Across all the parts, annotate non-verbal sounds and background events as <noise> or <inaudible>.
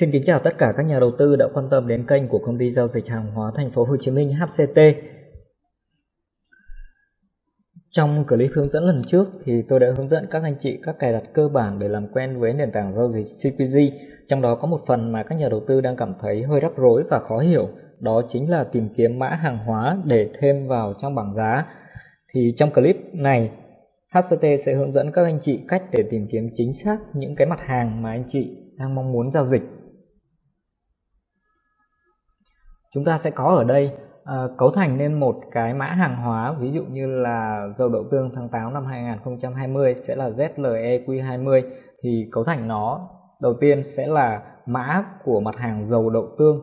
Xin kính chào tất cả các nhà đầu tư đã quan tâm đến kênh của công ty giao dịch hàng hóa thành phố Hồ Chí Minh HCT. Trong clip hướng dẫn lần trước thì tôi đã hướng dẫn các anh chị các cài đặt cơ bản để làm quen với nền tảng giao dịch CPG. Trong đó có một phần mà các nhà đầu tư đang cảm thấy hơi rắc rối và khó hiểu, đó chính là tìm kiếm mã hàng hóa để thêm vào trong bảng giá. Thì trong clip này HCT sẽ hướng dẫn các anh chị cách để tìm kiếm chính xác những cái mặt hàng mà anh chị đang mong muốn giao dịch chúng ta sẽ có ở đây uh, cấu thành nên một cái mã hàng hóa ví dụ như là dầu đậu tương tháng 8 năm 2020 sẽ là ZLEQ20 thì cấu thành nó đầu tiên sẽ là mã của mặt hàng dầu đậu tương.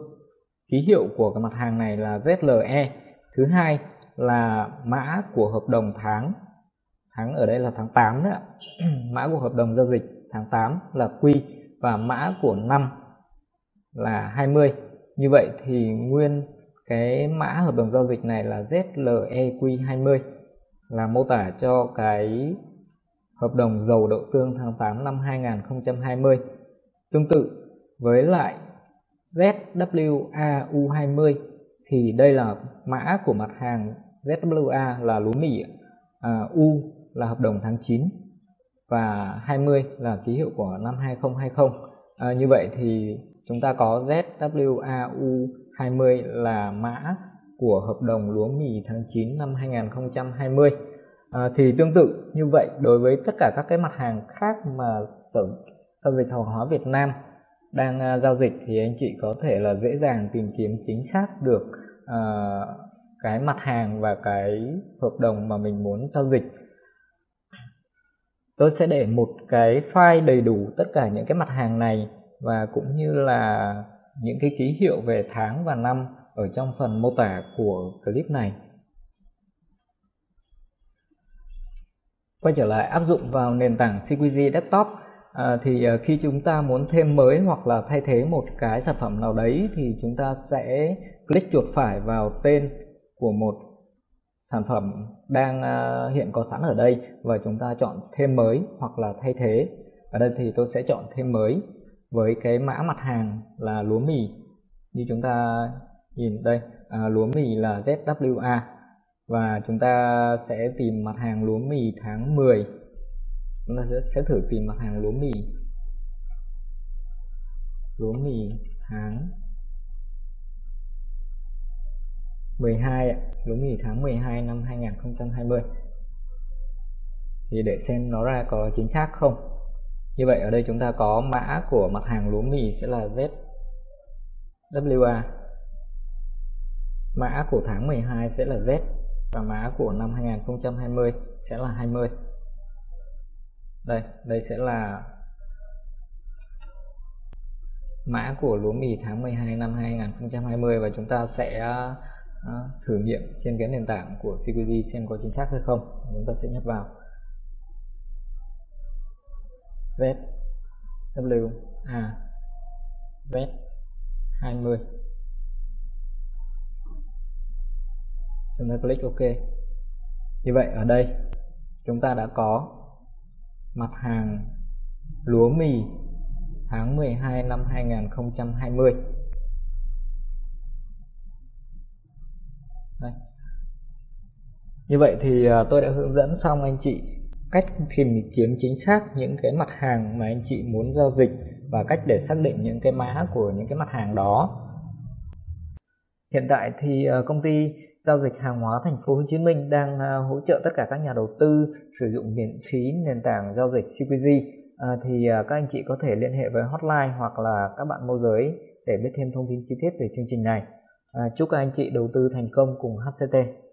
Ký hiệu của cái mặt hàng này là ZLE thứ hai là mã của hợp đồng tháng. Tháng ở đây là tháng 8 đấy ạ. <clears throat> Mã của hợp đồng giao dịch tháng 8 là Q và mã của năm là 20 như vậy thì nguyên cái mã hợp đồng giao dịch này là ZLEQ20 là mô tả cho cái hợp đồng dầu đậu tương tháng 8 năm 2020. Tương tự với lại ZWAU20 thì đây là mã của mặt hàng ZWA là lúa mì, à, U là hợp đồng tháng 9 và 20 là ký hiệu của năm 2020. À, như vậy thì chúng ta có ZWAU20 là mã của hợp đồng lúa mì tháng 9 năm 2020 à, thì tương tự như vậy đối với tất cả các cái mặt hàng khác mà sở giao dịch hàng hóa Việt Nam đang uh, giao dịch thì anh chị có thể là dễ dàng tìm kiếm chính xác được uh, cái mặt hàng và cái hợp đồng mà mình muốn giao dịch. Tôi sẽ để một cái file đầy đủ tất cả những cái mặt hàng này và cũng như là những cái ký hiệu về tháng và năm ở trong phần mô tả của clip này. Quay trở lại áp dụng vào nền tảng CQG Desktop à, thì à, khi chúng ta muốn thêm mới hoặc là thay thế một cái sản phẩm nào đấy thì chúng ta sẽ click chuột phải vào tên của một sản phẩm đang à, hiện có sẵn ở đây và chúng ta chọn thêm mới hoặc là thay thế. Ở đây thì tôi sẽ chọn thêm mới với cái mã mặt hàng là lúa mì. Như chúng ta nhìn đây à, lúa mì là ZWA và chúng ta sẽ tìm mặt hàng lúa mì tháng 10 chúng ta sẽ, thử tìm mặt hàng lúa mì. Lúa mì tháng 12 lúa mì tháng 12 năm 2020 thì để xem nó ra có chính xác không như vậy ở đây chúng ta có mã của mặt hàng lúa mì sẽ là ZWA mã của tháng 12 sẽ là Z và mã của năm 2020 sẽ là 20 đây đây sẽ là mã của lúa mì tháng 12 năm 2020 và chúng ta sẽ ờ, thử nghiệm trên cái nền tảng của CQG xem có chính xác hay không. Chúng ta sẽ nhấp vào. Z. W. A. Z. 20 chúng ta click OK. Như vậy ở đây, chúng ta đã có mặt hàng lúa mì tháng 12 năm 2020 đây. Như vậy thì ờ, tôi đã hướng dẫn xong anh chị cách tìm kiếm chính xác những cái mặt hàng mà anh chị muốn giao dịch và cách để xác định những cái mã của những cái mặt hàng đó. Hiện tại thì ờ, công ty giao dịch hàng hóa thành phố Hồ Chí Minh đang ờ, hỗ trợ tất cả các nhà đầu tư sử dụng miễn phí nền tảng giao dịch CQG à, ờ, thì các anh chị có thể liên hệ với hotline hoặc là các bạn môi giới để biết thêm thông tin chi tiết về chương trình này. À, chúc các anh chị đầu tư thành công cùng HCT.